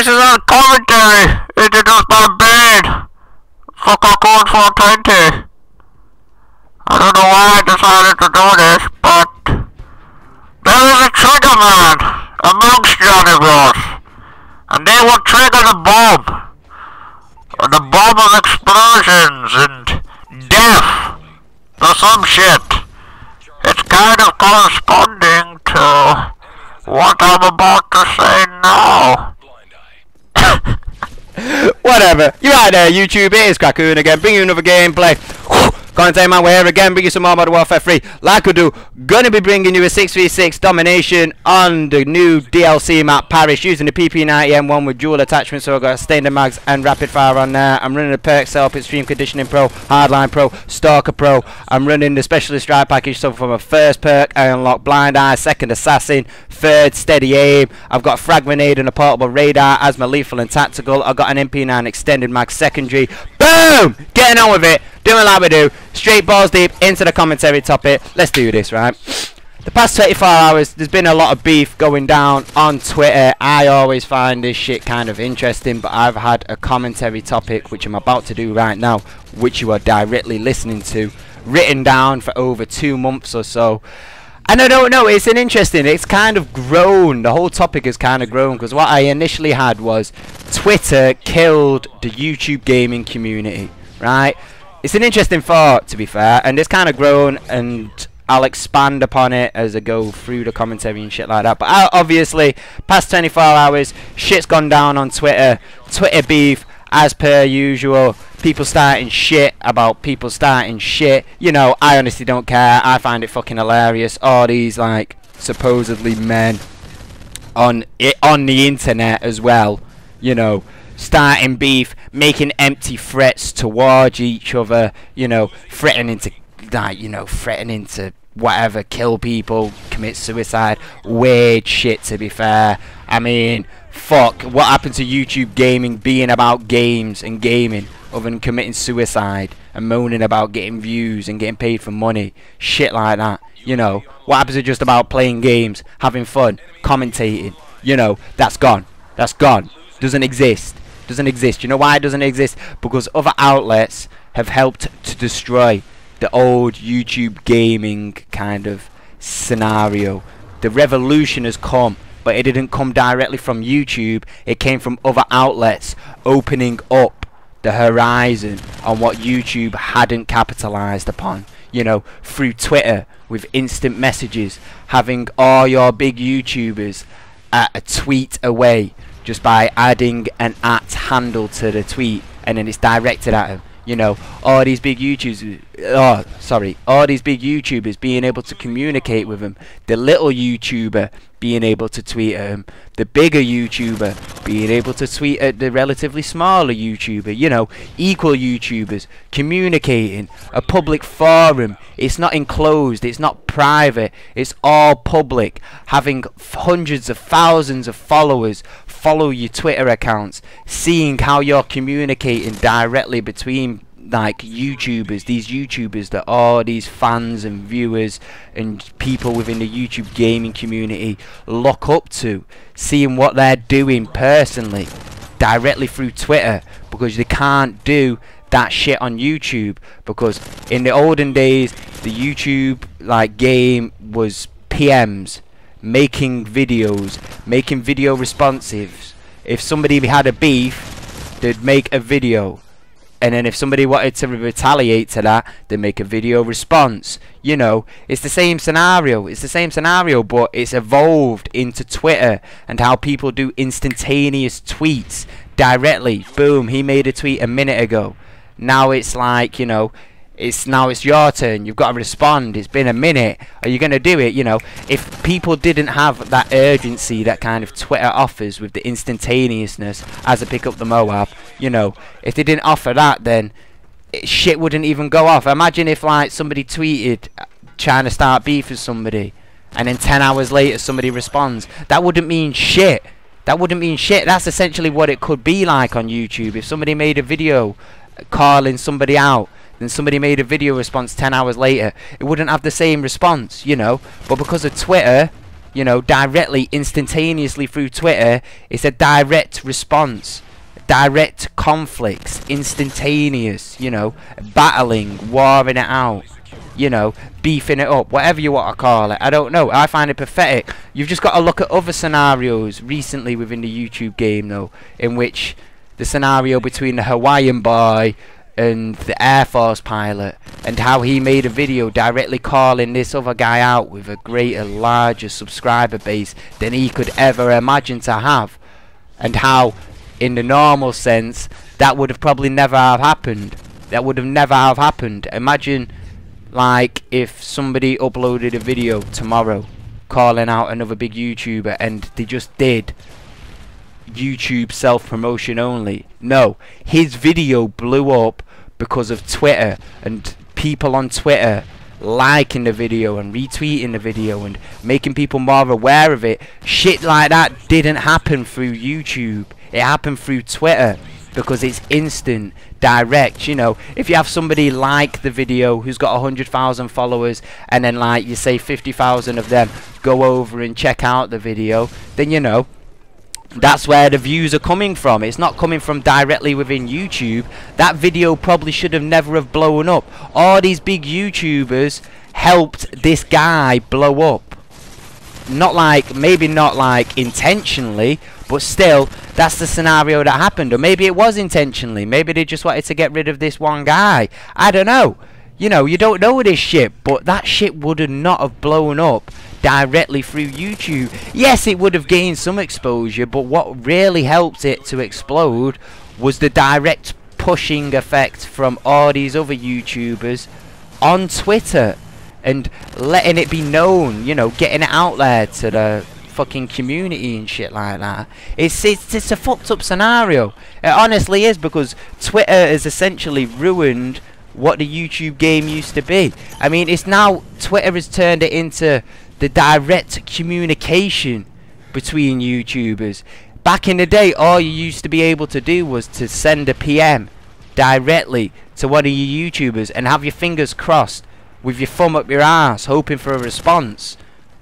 This is not commentary. It just my brain. Sucker code 420. I don't know why I decided to do this, but there is a trigger man amongst Johnny Bros. And they will trigger the bomb. The bomb of explosions and death. Or some shit. It's kind of corresponding to what I'm about to say now. Whatever. You're there, YouTube. It is Crackoon again. Bring you another gameplay. Content man, we're here again. Bring you some more Modern Warfare 3. Like I do, gonna be bringing you a 6v6 domination on the new DLC map Parish, using the PP90M1 with dual attachments. So I've got standard mags and rapid fire on there. I'm running the perk self, Extreme Conditioning Pro, Hardline Pro, Stalker Pro. I'm running the Specialist Strike package. So from a first perk, I unlock Blind Eye, second Assassin, third Steady Aim. I've got Frag Grenade and a portable radar as my lethal and tactical. I've got an MP9 extended mag secondary. Boom! Getting on with it. Doing like we do. Straight balls deep into the commentary topic. Let's do this, right? The past 24 hours, there's been a lot of beef going down on Twitter. I always find this shit kind of interesting, but I've had a commentary topic, which I'm about to do right now, which you are directly listening to, written down for over two months or so. And I don't know, it's an interesting, it's kind of grown, the whole topic has kind of grown, because what I initially had was Twitter killed the YouTube gaming community, right? It's an interesting thought, to be fair, and it's kind of grown, and I'll expand upon it as I go through the commentary and shit like that. But I, obviously, past 24 hours, shit's gone down on Twitter. Twitter beef, as per usual. People starting shit about people starting shit. You know, I honestly don't care. I find it fucking hilarious. All these, like, supposedly men on it on the internet as well. You know, starting beef, making empty threats towards each other, you know, threatening to like, you know, threatening to whatever, kill people, commit suicide. Weird shit to be fair. I mean, fuck, what happened to YouTube gaming being about games and gaming other than committing suicide and moaning about getting views and getting paid for money? Shit like that. You know, what happens to just about playing games, having fun, commentating? You know, that's gone. That's gone. Doesn't exist doesn't exist. You know why it doesn't exist? Because other outlets have helped to destroy the old YouTube gaming kind of scenario. The revolution has come, but it didn't come directly from YouTube. It came from other outlets opening up the horizon on what YouTube hadn't capitalized upon. You know, through Twitter with instant messages, having all your big YouTubers at a tweet away just by adding an at handle to the tweet and then it's directed at them. You know, all these big YouTubers, oh, sorry, all these big YouTubers being able to communicate with him. The little YouTuber being able to tweet at him. The bigger YouTuber being able to tweet at the relatively smaller YouTuber. You know, equal YouTubers communicating. A public forum. It's not enclosed. It's not private. It's all public. Having hundreds of thousands of followers follow your Twitter accounts, seeing how you're communicating directly between like YouTubers, these YouTubers that are these fans and viewers and people within the YouTube gaming community look up to, seeing what they're doing personally, directly through Twitter, because they can't do that shit on YouTube because in the olden days the YouTube like game was PMs making videos, making video responsives. If somebody had a beef, they'd make a video. And then if somebody wanted to retaliate to that, they'd make a video response. You know, it's the same scenario. It's the same scenario, but it's evolved into Twitter and how people do instantaneous tweets directly. Boom, he made a tweet a minute ago. Now it's like, you know, it's now it's your turn. You've got to respond. It's been a minute. Are you going to do it? You know if people didn't have that urgency that kind of twitter offers with the instantaneousness as a pick up the moab you know if they didn't offer that then it, shit wouldn't even go off. Imagine if like somebody tweeted uh, trying to start beef with somebody and then 10 hours later somebody responds. That wouldn't mean shit. That wouldn't mean shit. That's essentially what it could be like on youtube. If somebody made a video calling somebody out then somebody made a video response 10 hours later, it wouldn't have the same response, you know. But because of Twitter, you know, directly, instantaneously through Twitter. It's a direct response, direct conflicts, instantaneous, you know, battling, warring it out, you know, beefing it up, whatever you want to call it. I don't know. I find it pathetic. You've just got to look at other scenarios recently within the YouTube game, though, in which the scenario between the Hawaiian boy and the Air Force pilot and how he made a video directly calling this other guy out with a greater, larger subscriber base than he could ever imagine to have and how in the normal sense that would have probably never have happened that would have never have happened imagine like if somebody uploaded a video tomorrow calling out another big YouTuber and they just did YouTube self-promotion only. No, his video blew up because of Twitter and people on Twitter liking the video and retweeting the video and making people more aware of it. Shit like that didn't happen through YouTube. It happened through Twitter because it's instant, direct. You know, if you have somebody like the video who's got 100,000 followers and then like you say 50,000 of them go over and check out the video, then you know, that's where the views are coming from. It's not coming from directly within YouTube. That video probably should have never have blown up. All these big YouTubers helped this guy blow up. Not like, maybe not like intentionally, but still, that's the scenario that happened. Or maybe it was intentionally. Maybe they just wanted to get rid of this one guy. I don't know. You know, you don't know this shit, but that shit would have not have blown up directly through YouTube. Yes, it would have gained some exposure, but what really helped it to explode was the direct pushing effect from all these other YouTubers on Twitter and letting it be known, you know, getting it out there to the fucking community and shit like that. It's it's, it's a fucked up scenario. It honestly is because Twitter has essentially ruined what the YouTube game used to be. I mean, it's now Twitter has turned it into the direct communication between YouTubers. Back in the day, all you used to be able to do was to send a PM directly to one of your YouTubers and have your fingers crossed with your thumb up your ass hoping for a response.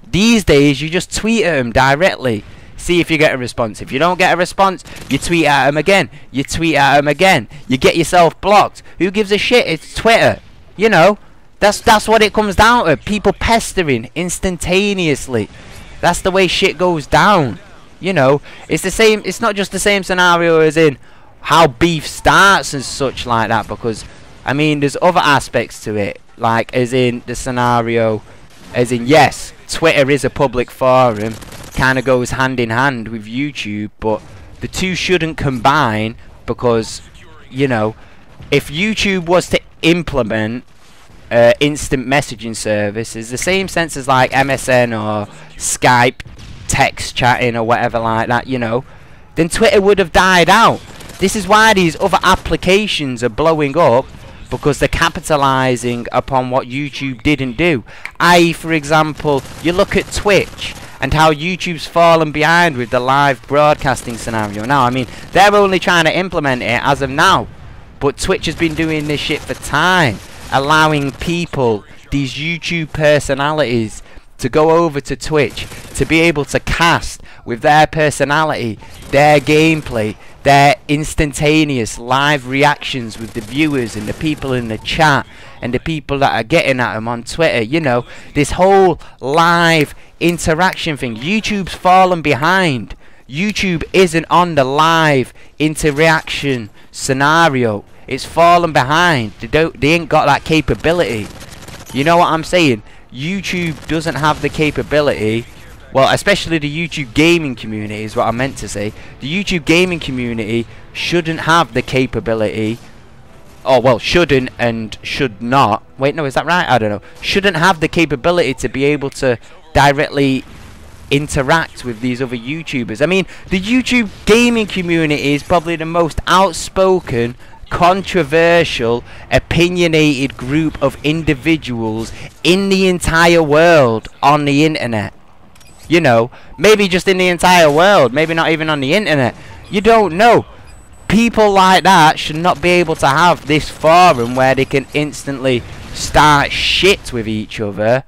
These days, you just tweet at them directly. See if you get a response. If you don't get a response, you tweet at them again. You tweet at them again. You get yourself blocked. Who gives a shit? It's Twitter. You know, that's that's what it comes down to. People pestering instantaneously. That's the way shit goes down. You know, it's the same. It's not just the same scenario as in how beef starts and such like that. Because I mean, there's other aspects to it, like as in the scenario, as in yes, Twitter is a public forum, kind of goes hand in hand with YouTube, but the two shouldn't combine because you know, if YouTube was to implement uh, instant messaging service is the same sense as like MSN or Skype text chatting or whatever like that, you know, then Twitter would have died out. This is why these other applications are blowing up because they're capitalizing upon what YouTube didn't do. I.e., for example, you look at Twitch and how YouTube's fallen behind with the live broadcasting scenario. Now, I mean, they're only trying to implement it as of now, but Twitch has been doing this shit for time allowing people, these YouTube personalities, to go over to Twitch to be able to cast with their personality, their gameplay, their instantaneous live reactions with the viewers and the people in the chat and the people that are getting at them on Twitter. You know, this whole live interaction thing. YouTube's fallen behind. YouTube isn't on the live interaction scenario. It's fallen behind. They don't. They ain't got that capability. You know what I'm saying? YouTube doesn't have the capability. Well, especially the YouTube gaming community is what I meant to say. The YouTube gaming community shouldn't have the capability. Oh well, shouldn't and should not. Wait, no, is that right? I don't know. Shouldn't have the capability to be able to directly interact with these other YouTubers. I mean, the YouTube gaming community is probably the most outspoken controversial, opinionated group of individuals in the entire world on the internet. You know, maybe just in the entire world, maybe not even on the internet. You don't know. People like that should not be able to have this forum where they can instantly start shit with each other,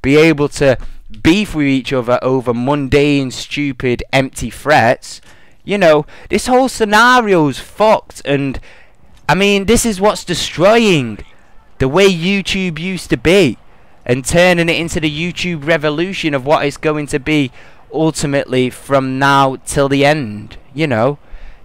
be able to beef with each other over mundane, stupid, empty threats. You know, this whole scenario's fucked, and I mean, this is what's destroying the way YouTube used to be and turning it into the YouTube revolution of what it's going to be ultimately from now till the end. You know,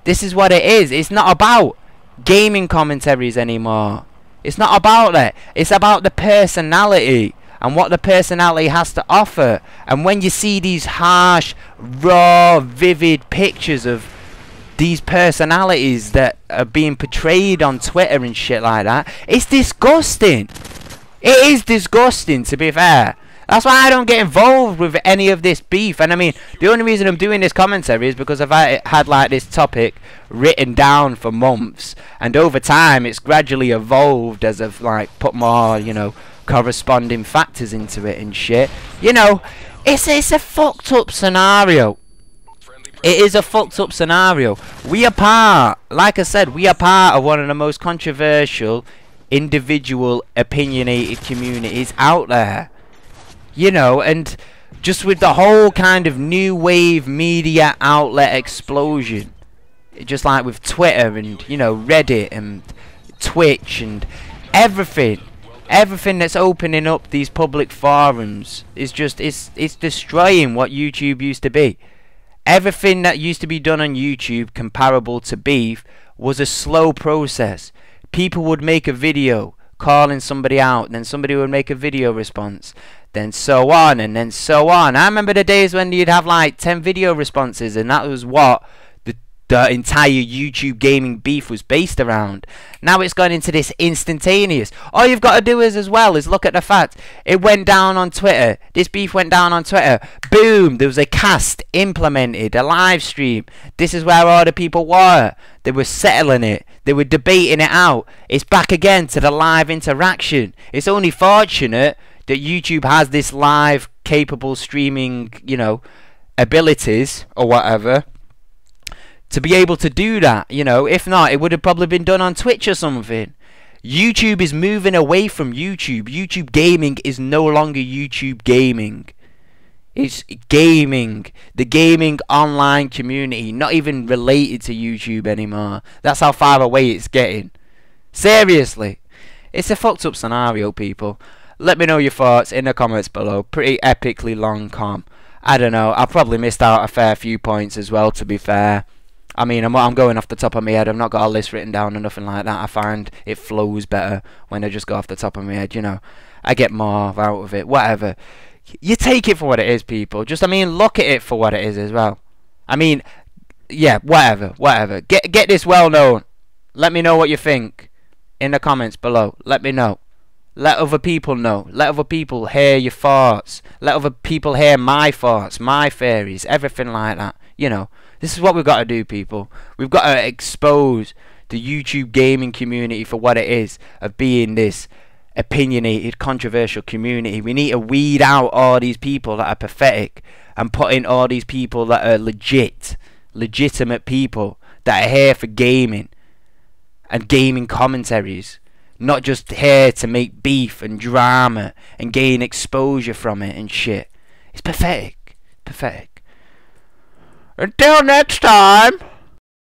this is what it is. It's not about gaming commentaries anymore. It's not about that. It's about the personality and what the personality has to offer. And when you see these harsh, raw, vivid pictures of these personalities that are being portrayed on Twitter and shit like that, it's disgusting. It is disgusting, to be fair. That's why I don't get involved with any of this beef. And I mean, the only reason I'm doing this commentary is because I've had like this topic written down for months, and over time it's gradually evolved as I've like put more, you know, corresponding factors into it and shit. You know, it's it's a fucked up scenario. It is a fucked up scenario. We are part, like I said, we are part of one of the most controversial, individual, opinionated communities out there. You know, and just with the whole kind of new wave media outlet explosion, just like with Twitter and, you know, Reddit and Twitch and everything everything that's opening up these public forums is just it's it's destroying what YouTube used to be. Everything that used to be done on YouTube comparable to beef was a slow process. People would make a video calling somebody out, then somebody would make a video response, then so on, and then so on. I remember the days when you'd have like 10 video responses, and that was what the entire YouTube gaming beef was based around. Now it's gone into this instantaneous. All you've got to do is as well is look at the fact it went down on Twitter. This beef went down on Twitter. Boom, there was a cast implemented, a live stream. This is where all the people were. They were settling it. They were debating it out. It's back again to the live interaction. It's only fortunate that YouTube has this live capable streaming, you know, abilities or whatever to be able to do that. You know, if not, it would have probably been done on Twitch or something. YouTube is moving away from YouTube. YouTube gaming is no longer YouTube gaming. It's gaming. The gaming online community, not even related to YouTube anymore. That's how far away it's getting. Seriously. It's a fucked up scenario, people. Let me know your thoughts in the comments below. Pretty epically long com. I don't know. I probably missed out a fair few points as well, to be fair. I mean, I'm, I'm going off the top of my head. I've not got a list written down or nothing like that. I find it flows better when I just go off the top of my head. You know, I get more out of it. Whatever. You take it for what it is, people. Just, I mean, look at it for what it is as well. I mean, yeah, whatever, whatever. Get get this well known. Let me know what you think in the comments below. Let me know. Let other people know. Let other people hear your thoughts. Let other people hear my thoughts, my theories, everything like that. You know. This is what we've got to do, people. We've got to expose the YouTube gaming community for what it is of being this opinionated, controversial community. We need to weed out all these people that are pathetic and put in all these people that are legit, legitimate people that are here for gaming and gaming commentaries. Not just here to make beef and drama and gain exposure from it and shit. It's pathetic. Pathetic. Until next time.